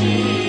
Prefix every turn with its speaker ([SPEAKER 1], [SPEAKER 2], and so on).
[SPEAKER 1] see.